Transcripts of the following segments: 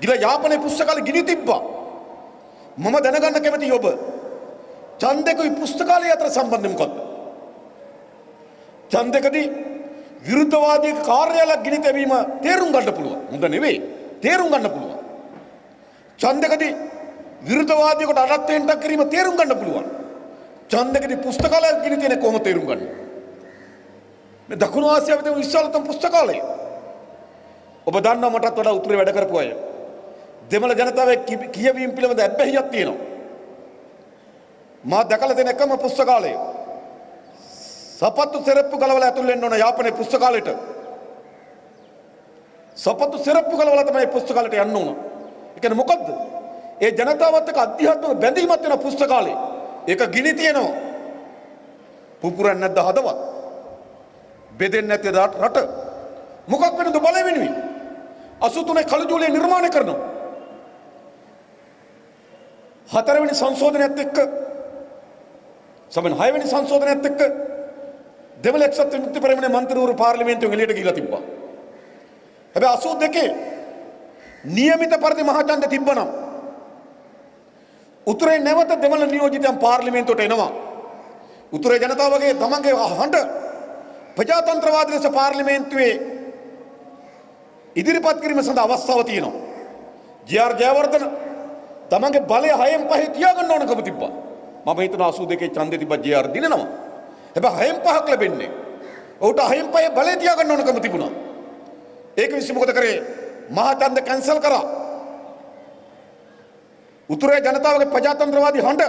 ගිල යාපනයේ පුස්තකාලේ ගිනි තිබ්බා. මම දැනගන්න කැමතියි ඔබ. ඡන්දෙකුයි පුස්තකාලය අතර සම්බන්ධය මොකක්ද? ඡන්දෙකදී විරුද්ධවාදී කාර්යාලයක් ගිනි තැබීම තේරුම් ගන්න පුළුවන්. හොඳ නෙවෙයි. තේරුම් ගන්න පුළුවන්. ඡන්දෙකදී විරුද්ධවාදියෙකුට අරත්තෙන්ටක් කිරීම තේරුම් ගන්න පුළුවන්. ඡන්දෙකදී පුස්තකාලයක් ගිනි තියෙන කොහොම තේරුම් ගන්නේ? මේ දකුණු ආසියාවේ තියෙන විශාලතම පුස්තකාලය. ඔබ දන්නවා මටත් වඩා උතුරේ වැඩ කරපු අය. දෙමළ ජනතාවේ කියවීම පිළිබඳ ඇබ්බැහියක් තියෙනවා. මා දැකලා තියෙන එකම පුස්තකාලය. සපත්තු සෙරප්පු ගලවලා ඇතුල් වෙන්න ඕන යාපනයේ පුස්තකාලෙට. සපත්තු සෙරප්පු ගලවලා තමයි පුස්තකාලෙට යන්න ඕන. ඒ කියන්නේ මොකද්ද? ඒ ජනතාවත් එක්ක අධ්‍යාත්මික බැඳීමක් වෙන පුස්තකාලේ. ඒක ගිනි තියෙනවා. පුපුරන්නේ නැද්ද හදවත්? බෙදෙන්නේ නැති රට මොකක් වෙනද බල වෙනුවෙන්? 83 කළු ජූලිය නිර්මාණය කරනවා. හතරවෙනි සංශෝධනයත් එක්ක සමන් හයවෙනි සංශෝධනයත් එක්ක දෙමළ එක්සත් විමුක්ති පෙරමුණේ මන්ත්‍රීවරු පාර්ලිමේන්තුවෙන් එළියට ගිහිලා තිබ්බා. හැබැයි 82 නියමිත පරිදි මහජනත තිබ්බනම් උතුරේ නැවත දෙමළ නියෝජිතයන් පාර්ලිමේන්තුවට එනවා. උතුරේ ජනතාවගේ තමන්ගේ හඬ ප්‍රජාතන්ත්‍රවාදී ලෙස පාර්ලිමේන්තුවේ ඉදිරිපත් කිරීම සඳහා අවස්ථාව තියෙනවා. ජී.ආර්. ජයවර්ධන තමන්ගේ බලය හයෙන් පහේ තියාගන්න ඕනකම තිබ්බා. මම හිතනවා 82 ඡන්දෙ තිබ්බා ජේ.ආර්. දිනනවා. හැබැයි හයෙන් පහක් ලැබෙන්නේ. ඔහුට හයෙන් පහේ බලය තියාගන්න ඕනකම තිබුණා. ඒක විශ්ව මොකද කරේ? මහා ඡන්ද කැන්සල් කරා. උතුරේ ජනතාවගේ ප්‍රජාතන්ත්‍රවාදී හඬ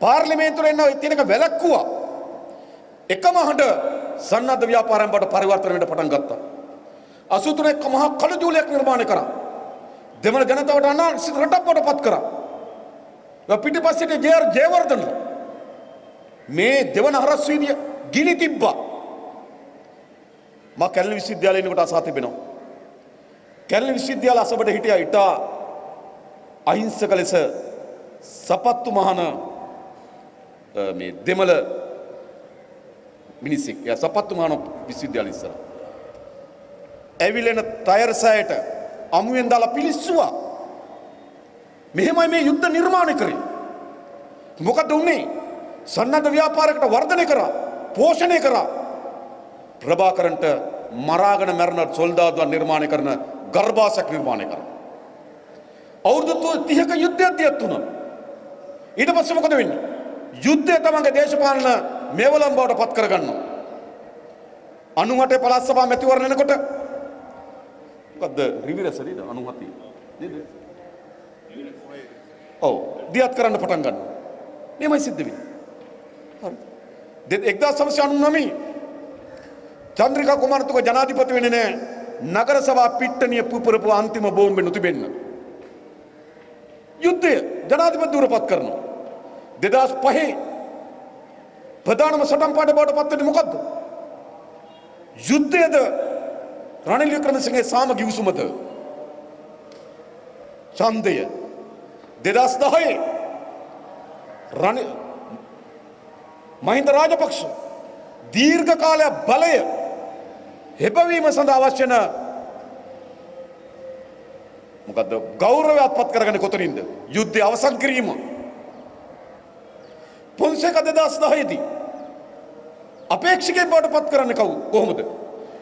පාර්ලිමේන්තුවේ එන්න තියෙනක වැළැක්කුවා. එකම හඬ සන්නද්ධ ව්‍යාපාරයෙන් බට පරිවර්තන වෙන්න පටන් ගත්තා. 83 මහා කළු ජූලියක් නිර්මාණය කරා. දෙමළ ජනතාවට අනාරක්ෂිත රටක් බවට පත් කරා. පිටිපස්සට ජේර් ජයවර්ධන මේ දෙවන හරස් වීදිය ගිනි තිබ්බා. මා කැලණි විශ්වවිද්‍යාලයේ ඉන්නකොට අසා තිබෙනවා. කැලණි විශ්වවිද්‍යාල අසබඩ හිටියා ඉටා අහිංසක ලෙස සපත්තු මහන මේ දෙමළ මිනිස්සෙක්. එයා සපත්තු මහන විශ්වවිද්‍යාලෙ ඉස්සර. ඇවිලෙන ටයර් සෑයට අමුවෙන් දාලා පිලිස්සුවා. මෙහෙමයි මේ යුද්ධ නිර්මාණය කරේ. මොකද උනේ? සන්නද්ධ ව්‍යාපාරයකට වර්ධනය කරා, පෝෂණය කරා. ප්‍රභාකරන්ට මරාගෙන මැරෙන සොල්දාදුවන් නිර්මාණය කරන ගර්භාෂයක් නිර්මාණය කරා. අවුරුදු 30ක යුද්ධයක් දියත් වුණා. ඊට පස්සේ මොකද වෙන්නේ? යුද්ධය තමන්ගේ දේශපාලන මේවලම් බවට පත් කරගන්නවා. 98 පළාත් සභා මැතිවරණ එනකොට මොකද්ද රිවිරස නේද 97 නේද? ඔව් දියත් කරන්න පටන් ගන්නවා. මේමයි සිද්ධ වෙන්නේ. හරි. 1999 චන්ද්‍රිකා කුමාරතුංග ජනාධිපති වෙන්නේ නැහැ. නගර සභා පිට්ටනිය පුපුරපු අන්තිම බෝම්බෙ නොතිබෙන්න. යුද්ධය ජනාධිපති දුරපත් කරනවා. 2005 ප්‍රධානම සටන් පාඩ බවට පත් වෙන්නේ මොකද්ද? යුද්ධයද රනිල් වික්‍රමසිංහගේ සාම ගිවිසුමද? ඡන්දය. 2010 රනිල් මහින්ද රාජපක්ෂ දීර්ඝ කාලයක් බලය හෙබවීම සඳහා අවශ්‍ය වෙන මොකද්ද? ගෞරවයක් පත් කරගන්නේ කොතනින්ද? යුද්ධය අවසන් කිරීම. පොන්සේක 2010 දී අපේක්ෂකයෙක් බවට පත් කරන්නේ කවුද කොහොමද?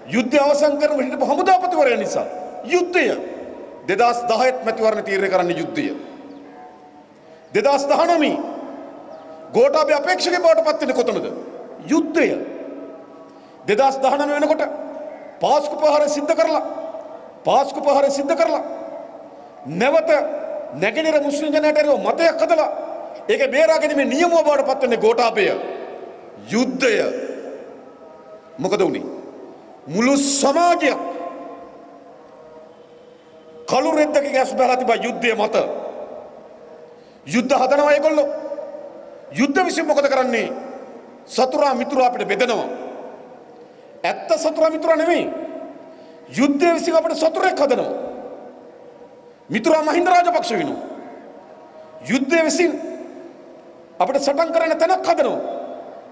යුද්ධය අවසන් කරන හිටපු හමුදාපතිවරයා නිසා. යුද්ධය. 2010 මැතිවරණ තීරණය කරන්න යුද්ධය. 2019 ගෝඨාභය අපේක්ෂකයෙක් බවට පත් වෙන්නේ කොතනද? යුද්ධය. 2019 වෙනකොට පාස්කු ප්‍රහාරය සිද්ධ කරලා පාස්කු ප්‍රහාරය සිද්ධ කරලා නැවත නැගෙනහිර මුස්ලිම් ජනයාට එරෙහිව මතයක් හදලා ඒක බේරා ගැනීමේ නියමුව බවට පත් වෙන්නේ ගෝඨාභය. යුද්ධය. මොකද වුනේ? මුළු සමාජයක් කළු රෙද්දක ගැස් බහලා තිබා යුද්ධය මත යුද්ධ හදනවා ඒගොල්ලෝ. යුද්ධ විසින් මොකද කරන්නේ? සතුරා මිතුරා අපිට බෙදනවා. ඇත්ත සතුරා මිතුරා නෙමෙයි. යුද්ධය විසින් අපිට සතුරෙක් හදනවා. මිතුරා මහින්ද රාජපක්ෂ වෙනවා. යුද්ධය විසින් අපිට සටන් කරන්න තැනක් හදනවා.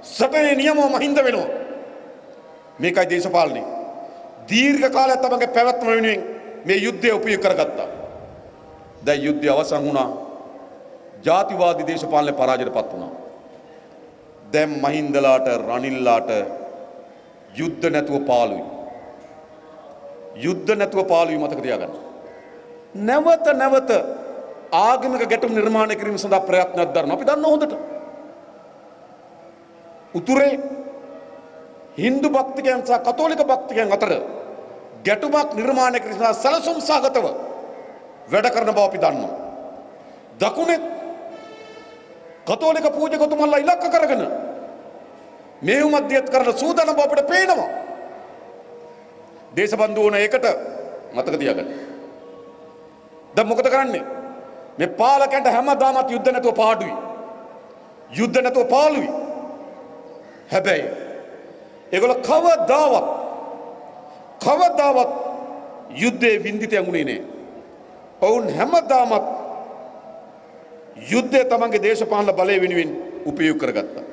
සටනේ නියමව මහින්ද වෙනවා. මේකයි දේශපාලනය දීර්ඝ කාලයක් තමගේ පැවැත්ම වෙනුවෙන් මේ යුද්ධය උපයෝග කරගත්තා දැන් යුද්ධය අවසන් වුණා. ජාතිවාදී දේශපාලන පරාජයට පත් වුණා. දැන් මහින්දලාට රනිල්ලාට යුද්ධ නැතුව පාළුයි. යුද්ධ නැතුව පාළුයි මතක තියාගන්න. නැවත නැවත ආගමික ගැටුම් නිර්මාණය කිරීම සඳහා ප්‍රයත්නයක් දරන අපි දන්න හොඳට. උතුරේ හින්දු භක්තිකයන් සහ කතෝලික භක්තිකයන් අතර ගැටුමක් නිර්මාණය කිරීම සඳහා සැලසුම් සහගතව වැඩ කරන බව අපි දන්නවා. දකුණෙත් කතෝලික පූජකතුමල්ලා ඉලක්ක කරගෙන මේහු මධ්‍යත් කරන සූදානම් බව අපිට පේනවා. දේශබන්ධු වුණ ඒකට මතක තියාගන්න. දැන් මොකද කරන්නේ? මේ පාලකයන්ට හැමදාමත් යුද්ධ නැතුව පාඩුයි. යුද්ධ නැතුව පාළුයි. හැබැයි ඒගොල්ලෝ කවදාවත් කවදාවත් යුද්ධයේ වින්දිතයන් උනේ නෑ. ඔවුන් හැමදාමත් යුද්ධය තමන්ගේ දේශපාලන බලය වෙනුවෙන් උපයෝග කරගත්තා.